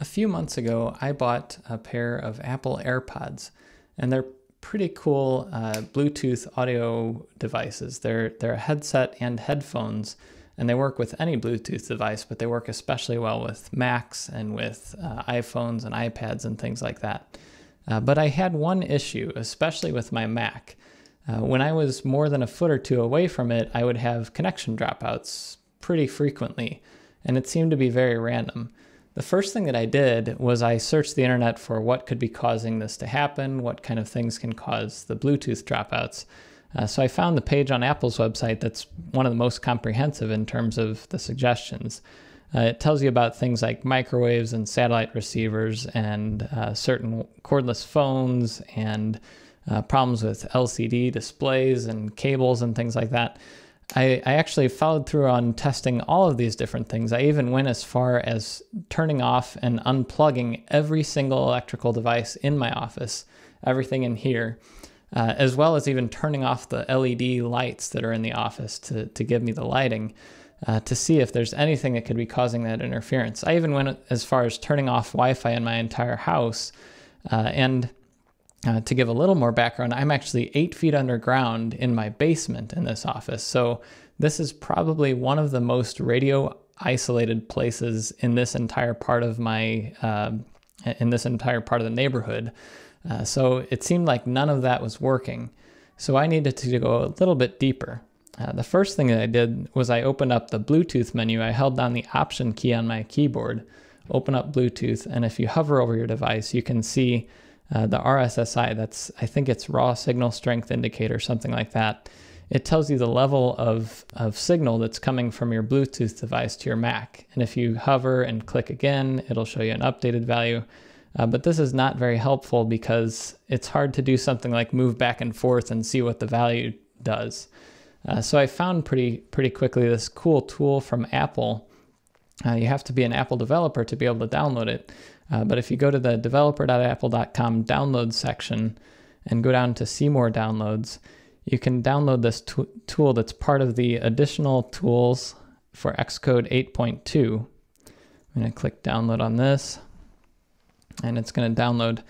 A few months ago, I bought a pair of Apple AirPods, and they're pretty cool uh, Bluetooth audio devices. They're, they're a headset and headphones, and they work with any Bluetooth device, but they work especially well with Macs and with uh, iPhones and iPads and things like that. Uh, but I had one issue, especially with my Mac. Uh, when I was more than a foot or two away from it, I would have connection dropouts pretty frequently, and it seemed to be very random. The first thing that I did was I searched the internet for what could be causing this to happen, what kind of things can cause the Bluetooth dropouts. Uh, so I found the page on Apple's website that's one of the most comprehensive in terms of the suggestions. Uh, it tells you about things like microwaves and satellite receivers and uh, certain cordless phones and uh, problems with LCD displays and cables and things like that. I, I actually followed through on testing all of these different things. I even went as far as turning off and unplugging every single electrical device in my office, everything in here, uh, as well as even turning off the LED lights that are in the office to, to give me the lighting. Uh, to see if there's anything that could be causing that interference. I even went as far as turning off Wi Fi in my entire house. Uh, and uh, to give a little more background, I'm actually eight feet underground in my basement in this office. So this is probably one of the most radio isolated places in this entire part of my uh, in this entire part of the neighborhood. Uh, so it seemed like none of that was working. So I needed to go a little bit deeper. Uh, the first thing that I did was I opened up the Bluetooth menu. I held down the Option key on my keyboard, open up Bluetooth, and if you hover over your device, you can see uh, the RSSI, that's, I think it's raw signal strength indicator, something like that. It tells you the level of, of signal that's coming from your Bluetooth device to your Mac. And if you hover and click again, it'll show you an updated value. Uh, but this is not very helpful because it's hard to do something like move back and forth and see what the value does. Uh, so I found pretty pretty quickly this cool tool from Apple. Uh, you have to be an Apple developer to be able to download it. Uh, but if you go to the developer.apple.com download section and go down to see more downloads, you can download this t- tool that's part of the additional tools for Xcode 8.2. I'm going to click download on this, and it's going to download.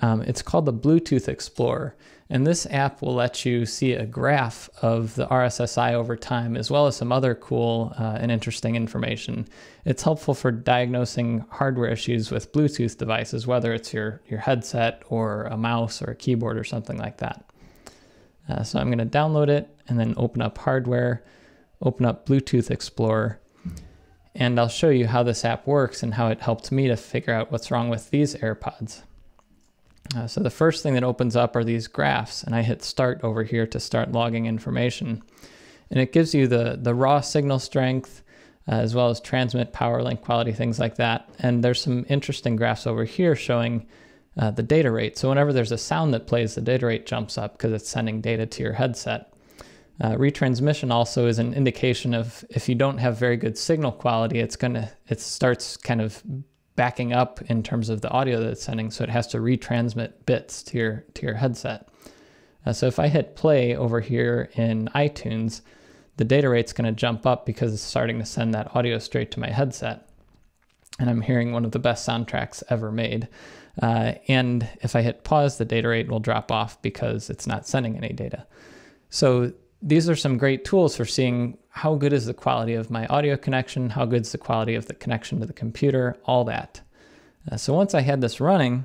Um, it's called the Bluetooth Explorer. And this app will let you see a graph of the RSSI over time, as well as some other cool uh, and interesting information. It's helpful for diagnosing hardware issues with Bluetooth devices, whether it's your, your headset or a mouse or a keyboard or something like that. Uh, so I'm going to download it and then open up hardware, open up Bluetooth Explorer, and I'll show you how this app works and how it helped me to figure out what's wrong with these AirPods. Uh, so the first thing that opens up are these graphs, and I hit start over here to start logging information. And it gives you the, the raw signal strength, uh, as well as transmit power link quality, things like that. And there's some interesting graphs over here showing uh, the data rate. So whenever there's a sound that plays, the data rate jumps up because it's sending data to your headset. Uh, retransmission also is an indication of if you don't have very good signal quality, it's gonna it starts kind of backing up in terms of the audio that it's sending, so it has to retransmit bits to your to your headset. Uh, so if I hit play over here in iTunes, the data rate's going to jump up because it's starting to send that audio straight to my headset, and I'm hearing one of the best soundtracks ever made. Uh, and if I hit pause, the data rate will drop off because it's not sending any data. So these are some great tools for seeing how good is the quality of my audio connection, how good is the quality of the connection to the computer, all that. Uh, so once I had this running,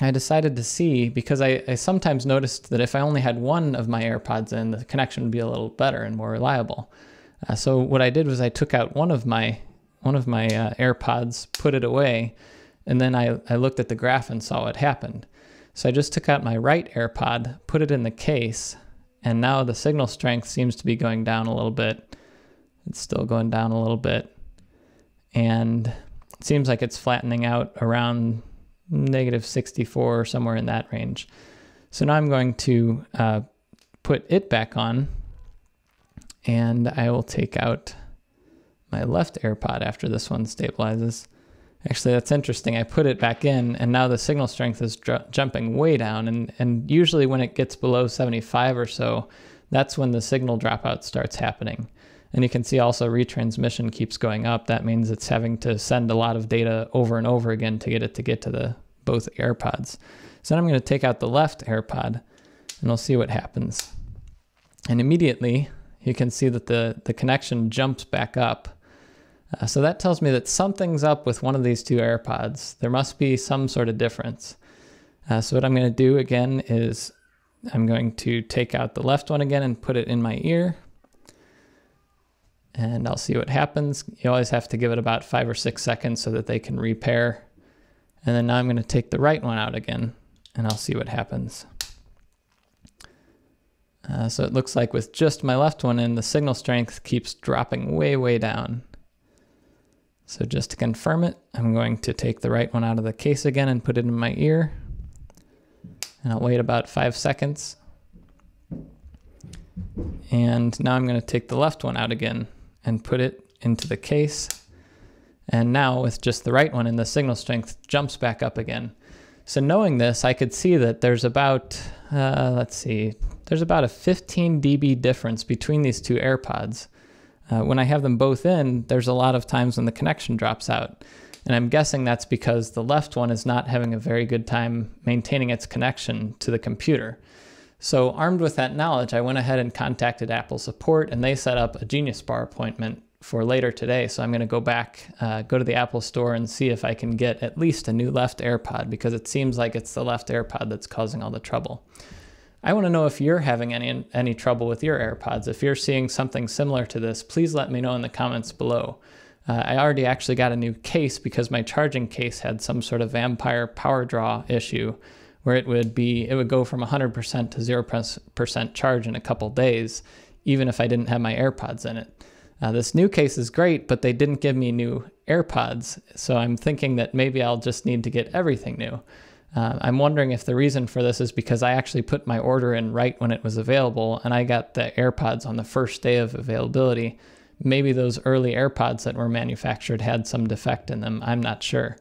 I decided to see because I, I, sometimes noticed that if I only had one of my AirPods in, the connection would be a little better and more reliable. Uh, so what I did was I took out one of my one of my uh, AirPods, put it away, and then I, I looked at the graph and saw what happened. So I just took out my right AirPod, put it in the case, and now the signal strength seems to be going down a little bit. It's still going down a little bit. And it seems like it's flattening out around negative 64 or somewhere in that range. So now I'm going to uh, put it back on and I will take out my left AirPod after this one stabilizes. Actually, that's interesting. I put it back in, and now the signal strength is jumping way down. And, and usually, when it gets below 75 or so, that's when the signal dropout starts happening. And you can see also retransmission keeps going up. That means it's having to send a lot of data over and over again to get it to get to the both AirPods. So then I'm going to take out the left AirPod and we'll see what happens. And immediately you can see that the, the connection jumps back up. Uh, so that tells me that something's up with one of these two AirPods. There must be some sort of difference. Uh, so what I'm going to do again is I'm going to take out the left one again and put it in my ear. And I'll see what happens. You always have to give it about five or six seconds so that they can repair. And then now I'm going to take the right one out again and I'll see what happens. Uh, so it looks like with just my left one in, the signal strength keeps dropping way, way down. So just to confirm it, I'm going to take the right one out of the case again and put it in my ear. And I'll wait about five seconds. And now I'm going to take the left one out again and put it into the case. And now with just the right one in, the signal strength jumps back up again. So knowing this, I could see that there's about, uh, let's see, there's about a 15 dB difference between these two AirPods. Uh, when I have them both in, there's a lot of times when the connection drops out. And I'm guessing that's because the left one is not having a very good time maintaining its connection to the computer. So armed with that knowledge, I went ahead and contacted Apple support and they set up a Genius Bar appointment for later today. So I'm going to go back, uh, go to the Apple store and see if I can get at least a new left AirPod because it seems like it's the left AirPod that's causing all the trouble. I want to know if you're having any any trouble with your AirPods. If you're seeing something similar to this, please let me know in the comments below. Uh, I already actually got a new case because my charging case had some sort of vampire power draw issue where it would be it would go from 100% to 0% charge in a couple days even if I didn't have my AirPods in it. Uh, this new case is great, but they didn't give me new AirPods, so I'm thinking that maybe I'll just need to get everything new. Uh, I'm wondering if the reason for this is because I actually put my order in right when it was available and I got the AirPods on the first day of availability. Maybe those early AirPods that were manufactured had some defect in them. I'm not sure.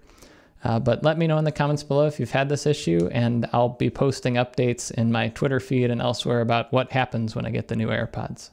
Uh, but let me know in the comments below if you've had this issue, and I'll be posting updates in my Twitter feed and elsewhere about what happens when I get the new AirPods.